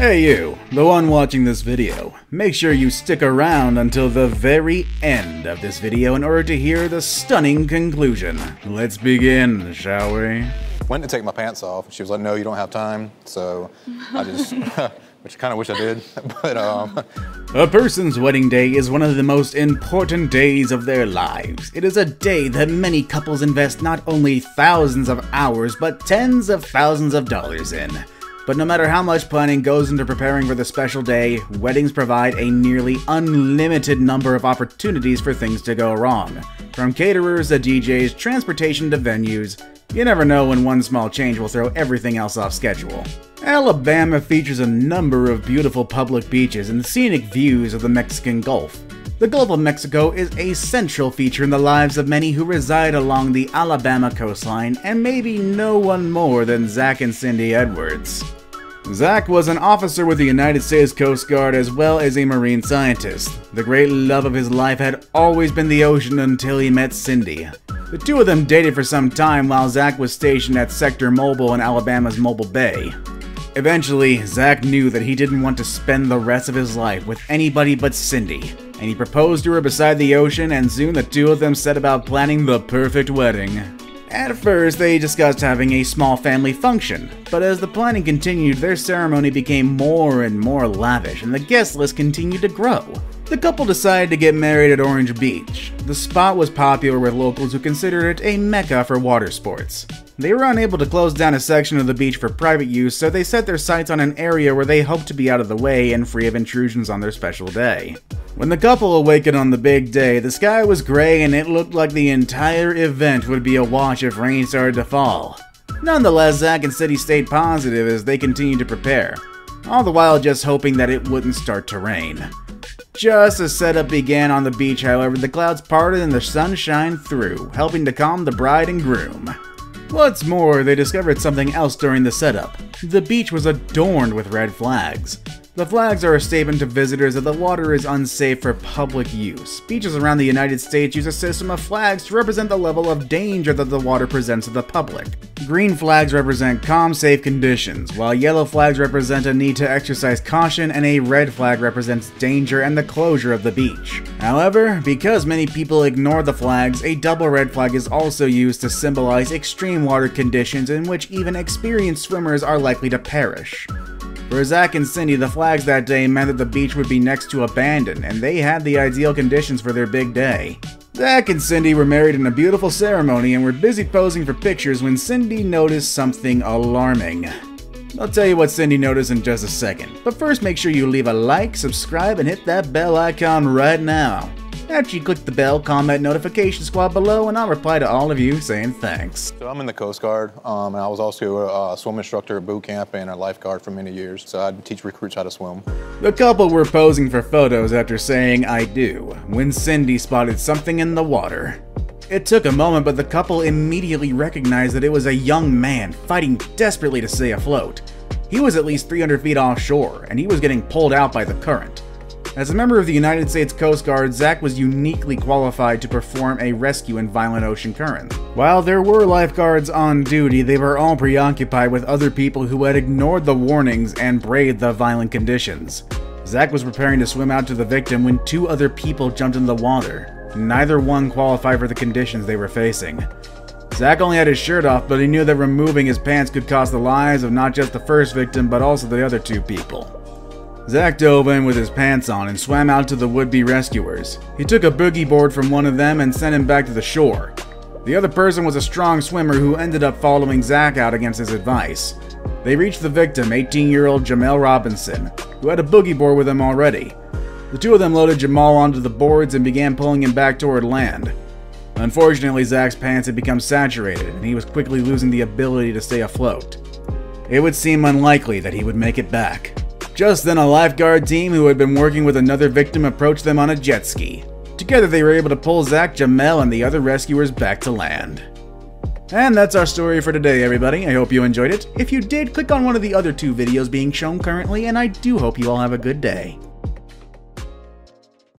Hey you, the one watching this video. Make sure you stick around until the very end of this video in order to hear the stunning conclusion. Let's begin, shall we? Went to take my pants off. She was like, no, you don't have time. So I just, which I kind of wish I did. But um, A person's wedding day is one of the most important days of their lives. It is a day that many couples invest not only thousands of hours, but tens of thousands of dollars in. But no matter how much planning goes into preparing for the special day, weddings provide a nearly unlimited number of opportunities for things to go wrong. From caterers to DJs, transportation to venues, you never know when one small change will throw everything else off schedule. Alabama features a number of beautiful public beaches and scenic views of the Mexican Gulf. The Gulf of Mexico is a central feature in the lives of many who reside along the Alabama coastline, and maybe no one more than Zach and Cindy Edwards. Zach was an officer with the United States Coast Guard as well as a marine scientist. The great love of his life had always been the ocean until he met Cindy. The two of them dated for some time while Zach was stationed at Sector Mobile in Alabama's Mobile Bay. Eventually, Zach knew that he didn't want to spend the rest of his life with anybody but Cindy, and he proposed to her beside the ocean, and soon the two of them set about planning the perfect wedding. At first, they discussed having a small family function, but as the planning continued, their ceremony became more and more lavish, and the guest list continued to grow. The couple decided to get married at Orange Beach. The spot was popular with locals who considered it a mecca for water sports. They were unable to close down a section of the beach for private use, so they set their sights on an area where they hoped to be out of the way and free of intrusions on their special day. When the couple awakened on the big day, the sky was gray and it looked like the entire event would be a wash if rain started to fall. Nonetheless, Zach and Cindy stayed positive as they continued to prepare, all the while just hoping that it wouldn't start to rain. Just as setup began on the beach, however, the clouds parted and the sun shined through, helping to calm the bride and groom. What's more, they discovered something else during the setup. The beach was adorned with red flags. The flags are a statement to visitors that the water is unsafe for public use. Beaches around the United States use a system of flags to represent the level of danger that the water presents to the public. Green flags represent calm, safe conditions, while yellow flags represent a need to exercise caution, and a red flag represents danger and the closure of the beach. However, because many people ignore the flags, a double red flag is also used to symbolize extreme water conditions in which even experienced swimmers are likely to perish. For Zach and Cindy, the flags that day meant that the beach would be next to abandoned, and they had the ideal conditions for their big day. Zach and Cindy were married in a beautiful ceremony and were busy posing for pictures when Cindy noticed something alarming. I'll tell you what Cindy noticed in just a second, but first make sure you leave a like, subscribe, and hit that bell icon right now. After you click the bell, comment notification squad below, and I'll reply to all of you saying thanks. so I'm in the Coast Guard, um, and I was also a, a swim instructor at boot camp and a lifeguard for many years. So I'd teach recruits how to swim. The couple were posing for photos after saying I do, when Cindy spotted something in the water. It took a moment, but the couple immediately recognized that it was a young man fighting desperately to stay afloat. He was at least 300 feet offshore, and he was getting pulled out by the current. As a member of the United States Coast Guard, Zach was uniquely qualified to perform a rescue in violent ocean currents. While there were lifeguards on duty, they were all preoccupied with other people who had ignored the warnings and braved the violent conditions. Zach was preparing to swim out to the victim when two other people jumped in the water. Neither one qualified for the conditions they were facing. Zach only had his shirt off, but he knew that removing his pants could cost the lives of not just the first victim, but also the other two people. Zach dove in with his pants on and swam out to the would-be rescuers. He took a boogie board from one of them and sent him back to the shore. The other person was a strong swimmer who ended up following Zach out against his advice. They reached the victim, 18-year-old Jamel Robinson, who had a boogie board with him already. The two of them loaded Jamal onto the boards and began pulling him back toward land. Unfortunately, Zach's pants had become saturated, and he was quickly losing the ability to stay afloat. It would seem unlikely that he would make it back. Just then, a lifeguard team who had been working with another victim approached them on a jet ski. Together, they were able to pull Zach, Jamel, and the other rescuers back to land. And that's our story for today, everybody. I hope you enjoyed it. If you did, click on one of the other two videos being shown currently, and I do hope you all have a good day.